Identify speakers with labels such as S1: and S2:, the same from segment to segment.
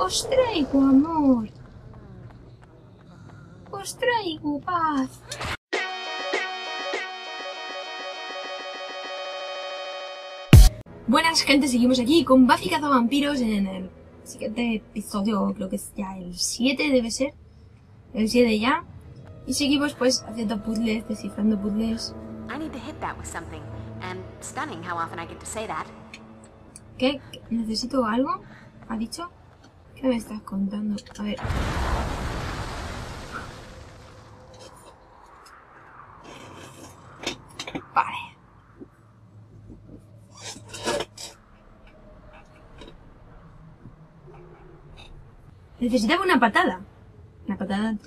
S1: Os traigo amor. Os traigo paz. Buenas gente, seguimos aquí con Buffy Cazavampiros en el siguiente episodio, creo que es ya el 7 debe ser. El 7 ya. Y seguimos pues haciendo puzzles, descifrando puzzles.
S2: I need to hit that with something. And stunning how often I get to say that.
S1: ¿Qué? ¿Qué? ¿Necesito algo? ¿Ha dicho? ¿Qué me estás contando? A ver. Vale. Necesitaba una patada. Una patada.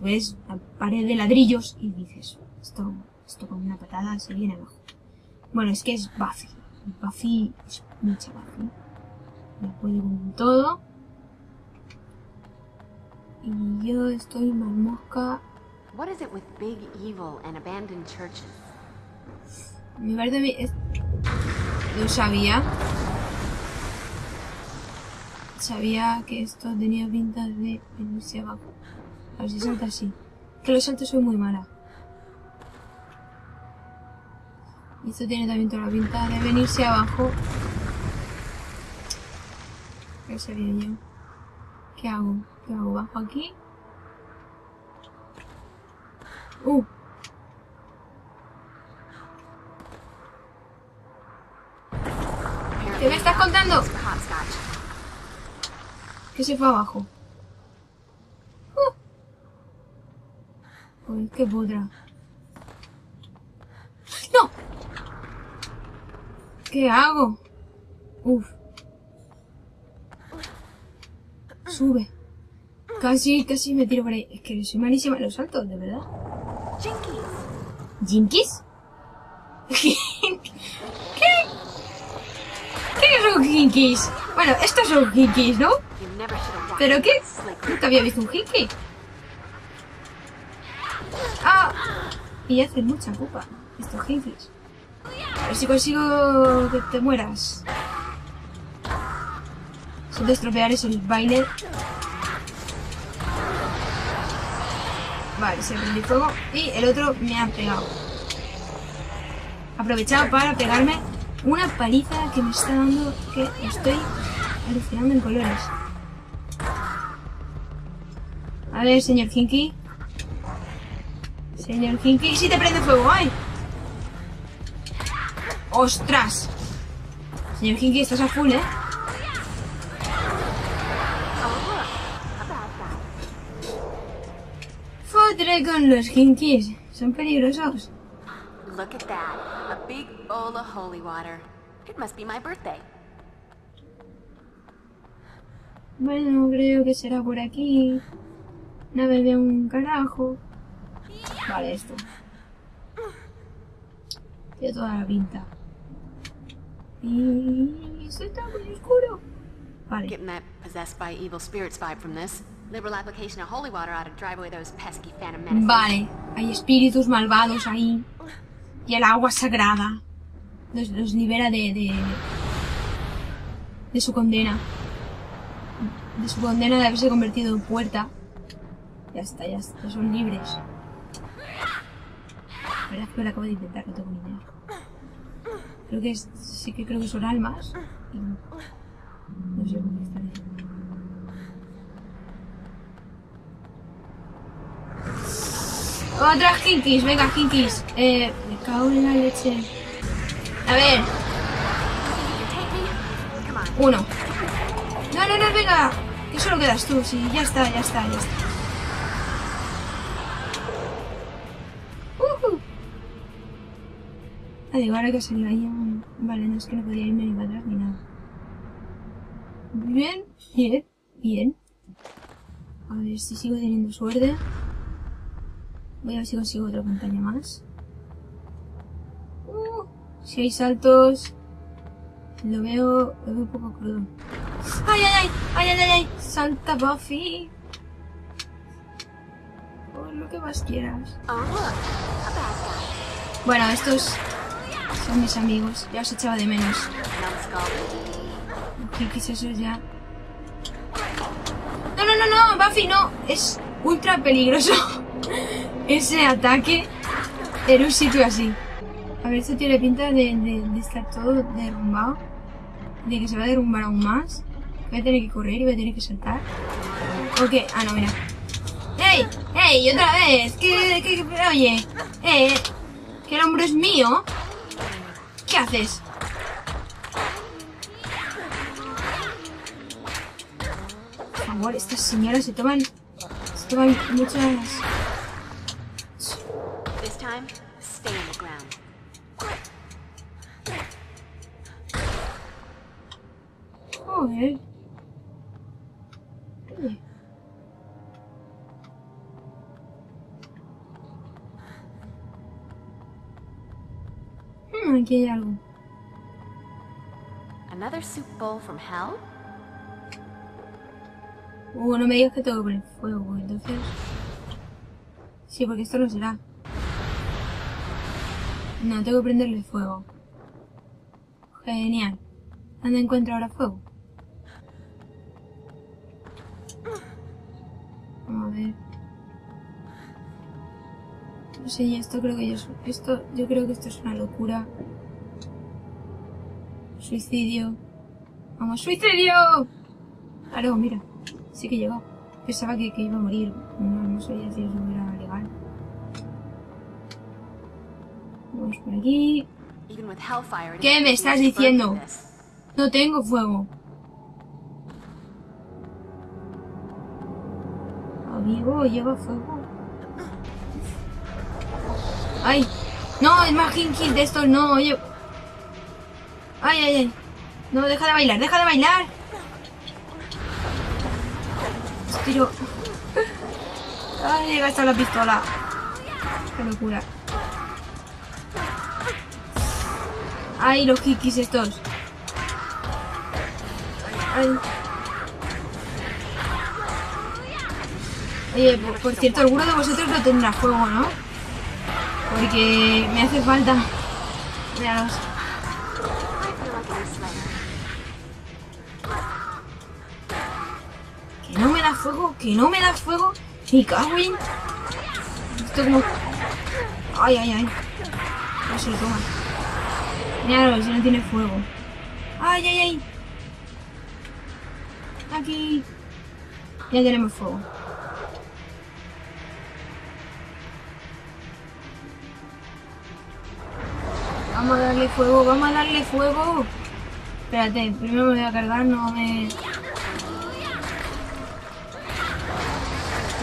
S1: Ves la pared de ladrillos y dices, esto, esto con una patada se viene abajo. Bueno, es que es Buffy. Buffy es mucha Buffy. La puede con todo. Y yo estoy más mosca.
S2: What is it with big evil and abandoned churches?
S1: Mi parte es... Lo sabía. Sabía que esto tenía pinta de venirse abajo. A ver si salta así. Que los saltos soy muy mala. Y esto tiene también toda la pinta de venirse abajo. ¿Qué sería yo? ¿Qué hago? ¿Qué hago? ¿Bajo aquí? ¡Uh! ¿Qué me estás contando? Que se fue abajo. Uh. Uy, qué pudra. ¡No! ¿Qué hago? Uf. Sube. Casi, casi me tiro por ahí. Es que soy malísima en los saltos, de verdad.
S2: Jinkies!
S1: ¿Jinkies? ¿Qué? ¿Qué son jinkies? Bueno, estos son jinkies, ¿no? ¿Pero qué? Nunca había visto un jinky. ¡Ah! Y hacen mucha pupa, estos jinkies. A ver si consigo que te mueras. Si te estropeares el baile. Vale, se prende fuego. Y el otro me ha pegado. Aprovechado para pegarme una paliza que me está dando que estoy alucinando en colores. A ver, señor Kinky. Señor Kinky, si te prende fuego, ¡ay! ¡Ostras! Señor Kinky, estás a full, ¿eh? Fotre con los Kinkys. Son peligrosos.
S2: Look at that. A big bowl of holy water. It must be my birthday.
S1: Bueno, creo que será por aquí. Me veo un carajo. Vale, esto. Tiene toda la pinta. Y esto está muy oscuro. Vale.
S2: Getting that possessed by evil spirits vibe from this.
S1: Vale. Hay espíritus malvados ahí. Y el agua sagrada. Los, libera de, de. su condena. De su condena de haberse convertido en puerta. Ya está, ya está. Son libres. La que lo acabo de intentar, no tengo ni idea. Creo que es, sí que creo que son almas. No sé Otras kinkis, venga, kinkis. Eh, me cago en la leche. A ver, uno. No, no, no, venga. Que solo quedas tú, sí, ya está, ya está, ya está. Ujú. Ah, digo, ahora que salido ahí. Vale, no es que no podía irme ni para atrás ni nada. Bien, bien, bien. A ver si sigo teniendo suerte. Voy a ver si consigo otra pantalla más. Uh, si hay saltos. Lo veo, lo veo un poco crudo. ¡Ay, ay, ay! ¡Ay, ay, ay! ¡Salta Buffy! Por lo que más quieras. Bueno, estos son mis amigos. Ya os echaba de menos.
S2: Numbskull.
S1: Kikis esos ya. No, no, no, no, Buffy, no. Es ultra peligroso ese ataque en un sitio así. A ver, esto tiene pinta de, de, de estar todo derrumbado. De que se va a derrumbar aún más. Voy a tener que correr y voy a tener que saltar. Ok, ah, no, mira. ¡Ey! ¡Ey! ¡Otra vez! ¿Qué, qué, qué- oye? ¡Eh! ¿Que el es mío? ¿Qué haces? Por favor, estas señoras se toman... Se toman muchas... Oye. Hmm, aquí hay algo.
S2: Another soup bowl from hell?
S1: Uh, no me digas que tengo que poner fuego, entonces... Sí, porque esto no será. No, tengo que prenderle fuego. Genial. ¿Dónde encuentro ahora fuego? Sé, ya esto creo que yo... Esto, yo creo que esto es una locura. Suicidio. ¡Vamos, suicidio! Claro, mira. Sí que llegó. Pensaba que, que iba a morir. No, no sabía si eso era legal. Vamos por aquí. ¿Qué me estás diciendo? No tengo fuego. Amigo, lleva fuego. ¡Ay! No, es más Kill de estos, no, oye. ¡Ay, ay, ay! No, deja de bailar, deja de bailar. Tiro. Ay, he gastado la pistola. Qué locura. Ay, los kikis estos. Ay. Oye, por, por cierto, alguno de vosotros no tendrá fuego, ¿no? Porque me hace falta.
S2: Slayer.
S1: Que no me da fuego, que no me da fuego. Y Carwin. Esto como. Ay, ay, ay. No se lo toma. Míralo, si no tiene fuego. Ay, ay, ay. Aquí. Ya tenemos fuego. Vamos a darle fuego, vamos a darle fuego. Espérate, primero me voy a cargar, no me...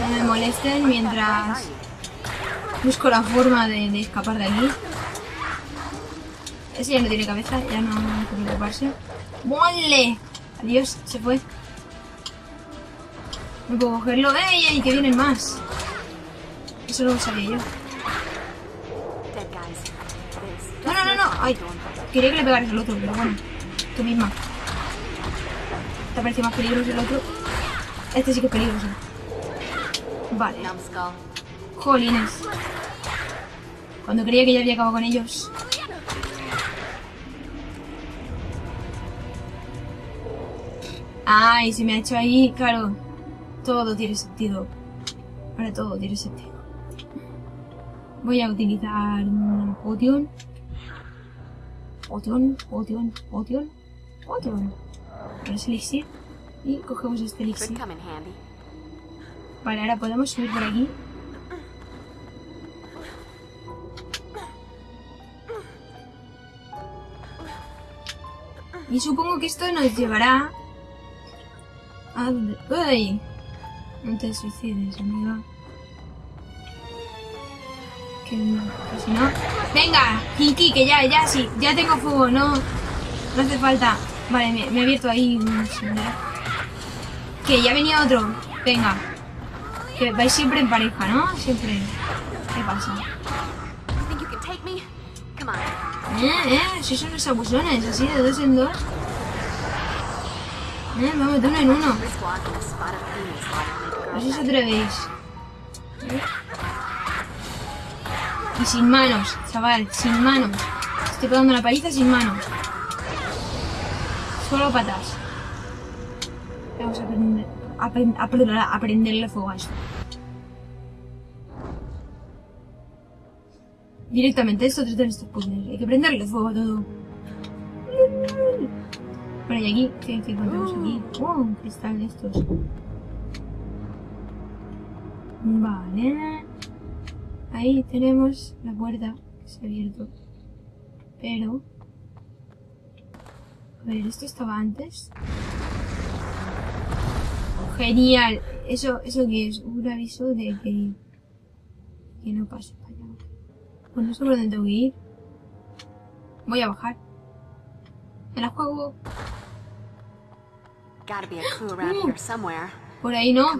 S1: No me molesten mientras busco la forma de, escapar de aquí. Ese ya no tiene cabeza, ya no hay que preocuparse. ¡Mole! Adiós, se fue. No puedo cogerlo. ¡Ey, ey! Que vienen más. Eso lo sabía yo. Quería que le pegaras al otro, pero bueno. Tú misma. ¿Te parece más peligroso el otro? Este sí que es peligroso. Vale. Jolines. Cuando creía que ya había acabado con ellos. Ay, se me ha hecho ahí, claro. Todo tiene sentido. Ahora todo tiene sentido. Voy a utilizar un potion. Potion, potion, potion, potion. Con ese elixir. Y cogemos este elixir. Vale, ahora podemos subir por aquí. Y supongo que esto nos llevará a donde... ¡Uy! No te suicides, amiga. Si. ¡Venga! Kinky, que ya, ya, sí. Ya tengo fuego, no... No hace falta. Vale, me, he abierto ahí. Que ya venía otro. Venga. Que vais siempre en pareja, ¿no? Siempre. ¿Qué pasa? Eh, eh, si son los abusones, así de dos en dos. Eh, vamos de uno en uno. No
S2: girl
S1: os
S2: fight.
S1: atrevéis. Y sin manos, chaval, sin manos. Estoy pegando la paliza sin manos. Solo patas. Vamos a aprender. a, a prenderle fuego a esto. Directamente, esto tratan estos puzzles. Hay que prenderle fuego a todo. Bueno, y aquí, ¿qué, qué encontramos aquí? Oh, un cristal de estos. Vale. Ahí tenemos la puerta que se ha abierto. Pero... A ver, ¿esto estaba antes? Genial. Eso, eso que es un aviso de que... Que no pase para allá. Pues no sé por dónde tengo que ir. Voy a bajar. Me la juego.
S2: Gotta be a clue around here somewhere.
S1: Por ahí no.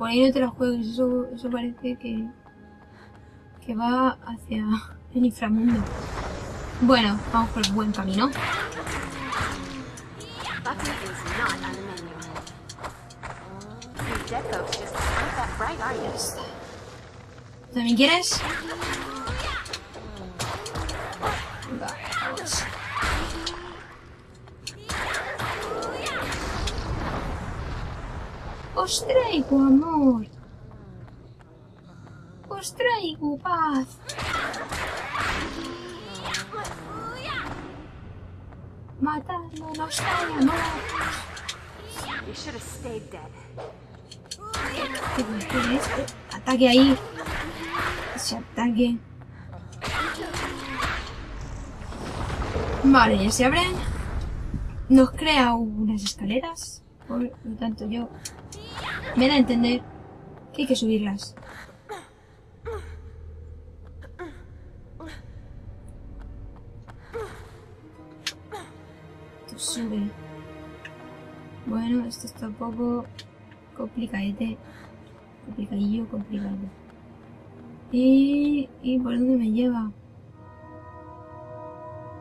S1: Por ahí no te juegues. Eso, eso parece que... Que va hacia el inframundo. Bueno, vamos por el buen camino.
S2: Buffy is
S1: Os traigo amor. Os traigo paz. Matadlo, nos trae amor.
S2: You should have stayed dead.
S1: ¿Qué qué es? Ataque ahí. Ese ataque. Vale, ya se abren. Nos crea unas escaleras. Por lo tanto, yo me da a entender que hay que subirlas. Esto sube. Bueno, esto está un poco complicadete. Complicadillo, complicado. ¿Y, ¿Y por dónde me lleva?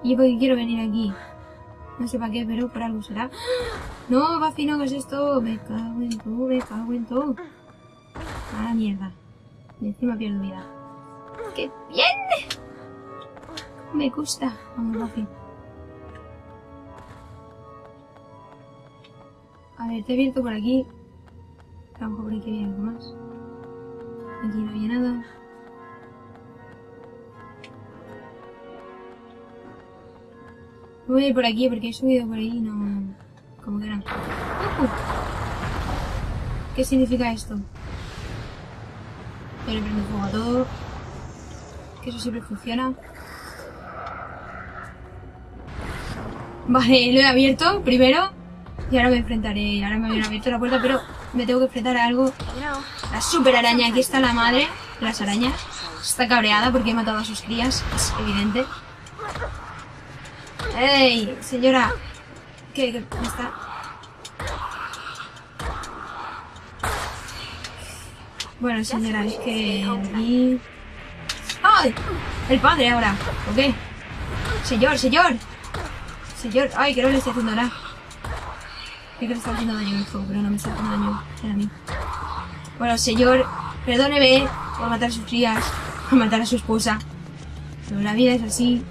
S1: ¿Y por qué quiero venir aquí? No sé para qué, pero por algo será. No, Buffy, no, ¿qué es esto? Me cago en todo, me cago en todo. A la mierda. Y encima pierdo vida. ¡Qué bien! Me gusta. Vamos, Buffy. A ver, te he abierto por aquí. Mejor por aquí había algo más. Aquí no había nada. Voy a ir por aquí porque he subido por ahí y no... Como que no. ¿Qué significa esto? Yo le prendo fuego a todo. Que eso siempre funciona. Vale, lo he abierto primero. Y ahora me enfrentaré. Ahora me habían abierto la puerta, pero me tengo que enfrentar a algo. La super araña. Aquí está la madre las arañas. Está cabreada porque he matado a sus crías. Es evidente. ¡Ey! Señora. ¿Qué? qué me está? Bueno, señora, es que aquí... ¡Ay! El padre ahora. ¿O qué? Señor, señor. Señor. Ay, que no le estoy haciendo nada. Creo que le está haciendo daño fuego, pero no me está haciendo daño a mí. Bueno, señor, perdóneme por matar a sus crías, por matar a su esposa. Pero la vida es así.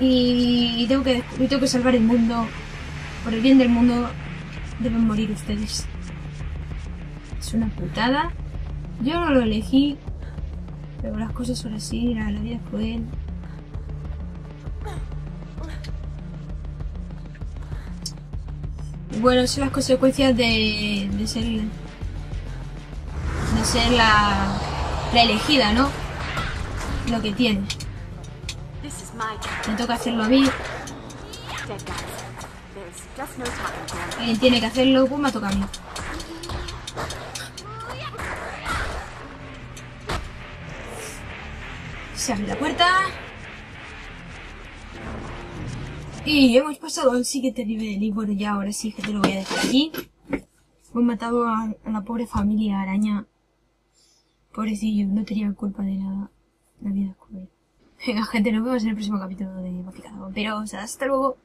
S1: Y, tengo que y tengo que salvar el mundo. Por el bien del mundo deben morir ustedes. Es una putada. Yo no lo elegí. Pero las cosas son así, la, la vida es cruel. Bueno, son las consecuencias de, de ser de ser la, la elegida, ¿no? Lo que tiene. Me toca hacerlo a mí. Alguien tiene que hacerlo, pues me toca a mí. Se abre la puerta. Y hemos pasado al siguiente nivel. Y bueno, ya ahora sí que te lo voy a dejar aquí. Hemos matado a, a la pobre familia araña. Pobrecillo, no tenía culpa de nada. La vida es cruel. Venga, gente, nos vemos en el próximo capítulo de Maficado. Pero, o sea, hasta luego.